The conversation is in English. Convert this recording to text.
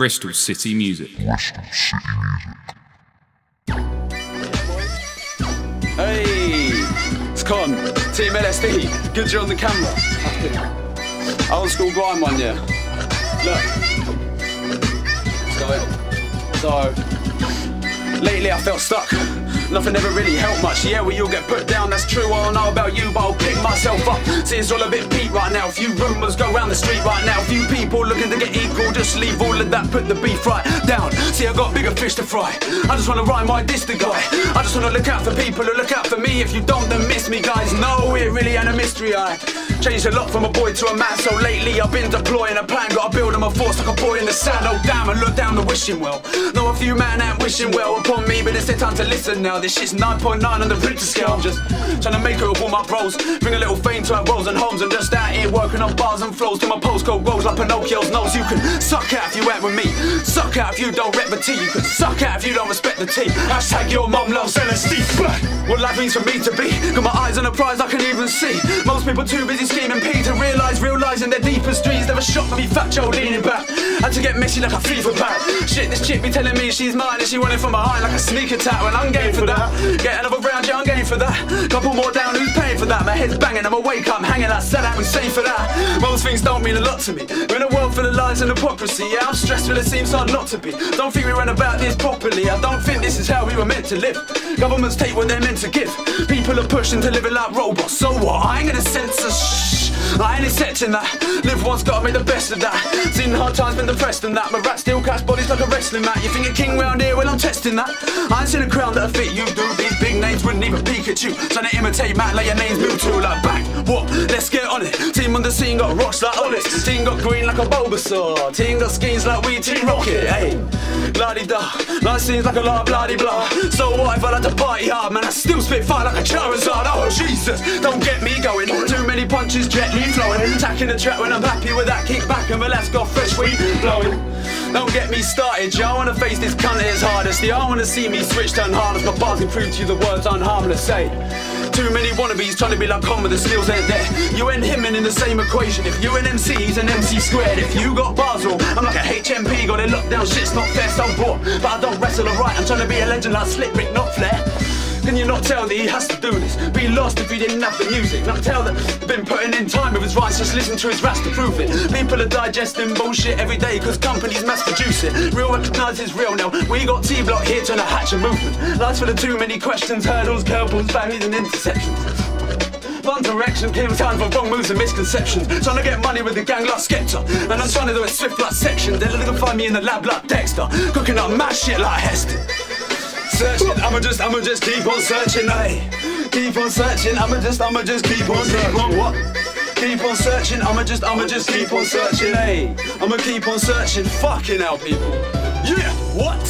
Bristol City Music. Bristol City Hey, it's KON, Team LSD. Good you're on the camera. Old school grind one, yeah. Look. So, so, lately I felt stuck. Nothing ever really helped much. Yeah, well, you'll get put down, that's true. I don't know about you, but I'll pick myself up. See, it's all a bit beat right now. A few rumours go round the street right now. Few people looking to get equal. Just leave all of that, put the beef right down. See, I got bigger fish to fry. I just wanna rhyme my diss the guy. I just wanna look out for people who look out for me. If you don't, then miss me, guys. No, it really ain't a mystery. I changed a lot from a boy to a man. So lately, I've been deploying a plan. Gotta build on my force like a boy in the sand. Oh, damn, and look down the wishing well. Know a few man ain't wishing well upon me, but it's their time to listen now. This shit's 9.9 on the Richter scale. I'm just trying to make it with all my bros. Bring a little fame to our roles and homes. And just out here working on bars and flows. Till my postcode rolls like Pinocchio's nose. You can suck out if you ain't with me. Suck out if you don't rep the T. You can suck out if you don't respect the T. Hashtag your mum loves LSD. What life means for me to be. Got my eyes on a prize I can even see. Most people too busy scheming P to realise, realising their deepest dreams. Never shot for me, fat Joe leaning back. Had to get messy like a FIFA pack. Shit, this chick be telling me she's mine and she wanted from behind like a sneak attack. When I'm game for that. Get another round, yeah, I'm game for that. Couple more down, who's paying for that? My head's banging, I'm awake, I'm hanging, said I'm insane for that. Most things don't mean a lot to me. We're in a world full of lies and hypocrisy. Yeah, I'm stressed, but it seems hard not to be. Don't think we ran about this properly. I don't think this is how we were meant to live. Governments take what they're meant to give. People are pushing to live it like robots. So what? I ain't gonna censor. Shh. I ain't accepting that. Live once, gotta make the best of that. Seen hard times, been depressed and that. My rat still catch bodies like a wrestling mat. You think a king round here? Well, I'm testing that. I ain't seen a crown that'll fit you, dude. These big names wouldn't even peek at you. Trying to imitate Matt, like your name's Mewtwo, like bang. What? Let's get on it. Team on the scene got rocks like Onix. Team got green like a Bulbasaur. Team got schemes like we Team Rocket. Hey, la di da. Life seems like a lot of bloody blah. So what if I like to party hard, man? I still spit fire like a Charizard. Oh Jesus, don't get me going. Too many punches, jet me flowing. Attacking the track when I'm happy with that kick back and relax, got fresh weed blowing. Don't get me started, yo. I wanna face this cunt as hardest. Yeah, I wanna see me switch to unharness. My bars can prove to you the words I'm harmless. Say. Too many wannabes trying to be like KON, but the skills ain't there. You and him in the same equation. If you an MC, he's an MC squared. If you got bars I'm like a HMP, got it locked down. Shit's not fair, so bored. But I don't wrestle alright. I'm trying to be a legend like Slick Rick, not Flair. Can you not tell that he has to do this? Be lost if he didn't have the music. Not tell that been putting in time with his rhymes. Just listen to his raps to prove it. People are digesting bullshit every day because companies mass produce it. Real recognises real now. We got T Block here trying to hatch a movement. Life's full of too many questions, hurdles, curveballs, barriers, and interceptions. One direction, came time for wrong moves and misconceptions. Trying to get money with the gang like Skepta. And I'm trying to do it swift like section. They're looking find me in the lab like Dexter. Cooking up mad shit like Heston searching. I'ma just, I'ma just keep on searching. Ay, keep on searching. I'ma just, I'ma just keep on searching. What? Keep on searching. I'ma just, I'ma just keep on searching. Hey, I'ma keep on searching. Fucking hell, people. Yeah. What?